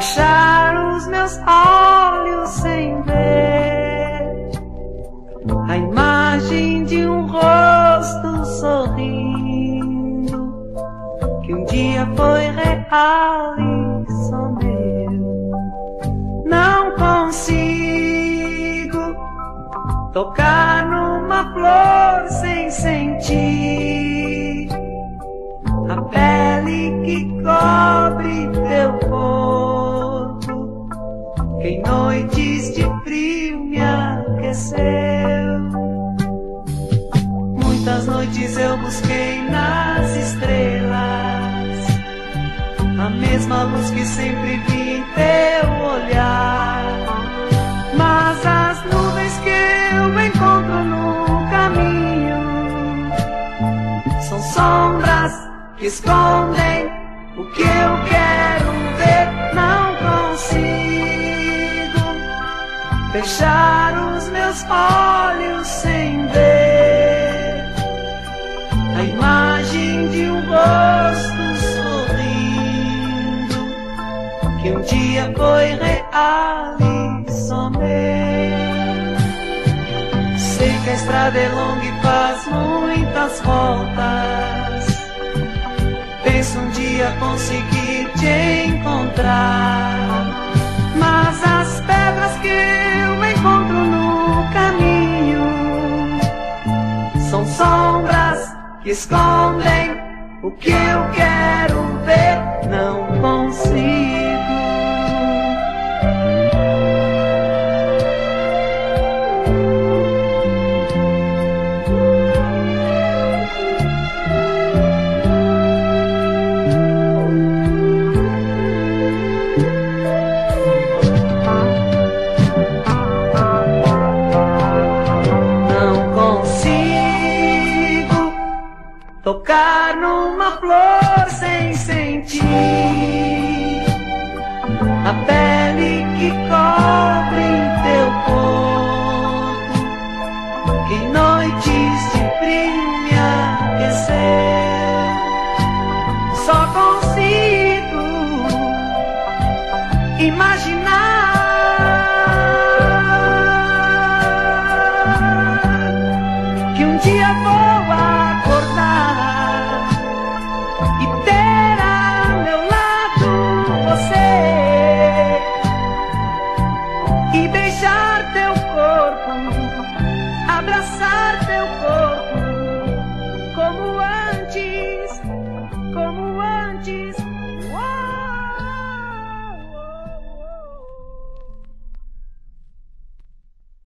fechar os meus olhos sem imagem de um rosto sorrindo que um dia foi real e só meu. Não consigo tocar numa flor sem sentir a pele que cobre teu corpo, que em noites de frio me aqueceu. Noites eu busquei nas estrelas a mesma luz que sempre vi em teu olhar. Mas as nuvens que eu encontro no caminho são sombras que escondem o que eu quero ver. Não consigo fechar os meus olhos um dia foi real e só meu. Sei que a estrada é longa e faz muitas voltas. Penso um dia conseguir te encontrar. Mas as pedras que eu encontro no caminho são sombras que escondem o que eu quero ver. Não consigo.